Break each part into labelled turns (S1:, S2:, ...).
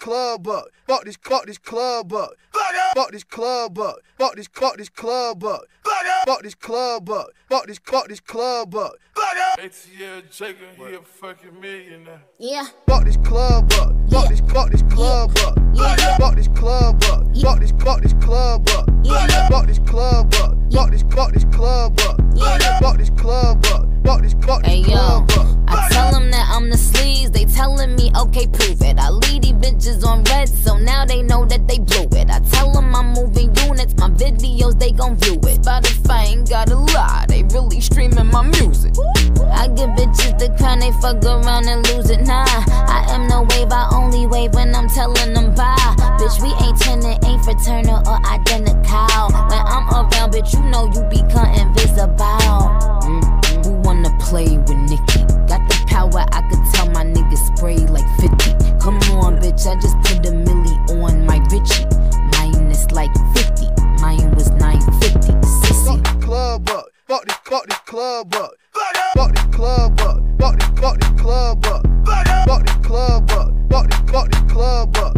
S1: club up. Fuck this, fuck this club up. Fuck this club up. Fuck this, fuck this club up. Fuck this club up. Fuck this, fuck this club up.
S2: ATL Jacob, he a fucking millionaire.
S3: Yeah.
S1: Fuck this club up. Fuck this, fuck this club up. Fuck this club up. Fuck this, fuck this club up. Fuck this club up. Fuck this, fuck this club up.
S3: Videos, they gon' view it. Spotify ain't gotta lie, they really streaming my music. I give bitches the crown, they fuck around and lose it. Nah, I am no wave, I only wave when I'm telling them bye. Bitch, we ain't tenant, ain't fraternal or identical. When I'm around, bitch, you know you become invisible. Mm, Who wanna play with Nicki? Got the power, I could
S1: club up. Fuck this club up. Fuck this, fuck this club up. Fuck this club up. Fuck this, fuck this club up.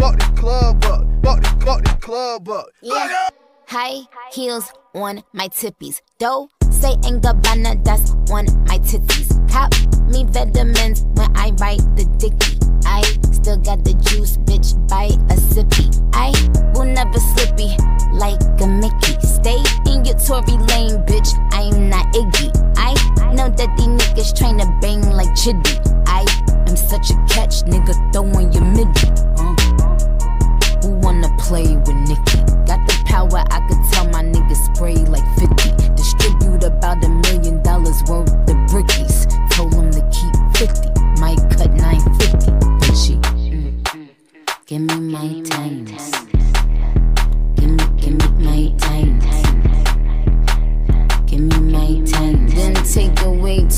S1: Fuck this club up. Fuck this, fuck this club up.
S3: Yeah. High heels on my tippies. Dough say ain't Gabbana, that's on my titties. Cop me vitamins when I write the dicky. I still got the juice, bitch, buy a sippy. I will never slippy like a Mickey. Stay in your Tory lane, bitch. I'm not Iggy. I know that these niggas trying to bang like Chitty. I am such a catch, nigga, throwing your midi. Uh. Who wanna play with Nicki? Got the power, I could tell my niggas spray like 50. Distribute about a million dollars worth of brickies. Told them to keep 50. Might cut 950. Bitchy. Give me my times. Give me, give me my times.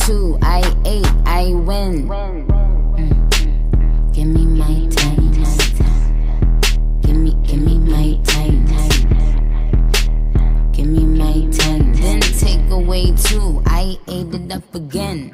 S3: Two. I ate, I win. Mm. Give me my time. Give me, give me my time. Give me my time. Then take away two. I ate it up again.